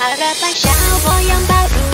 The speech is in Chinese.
阿拉白，小模样，白骨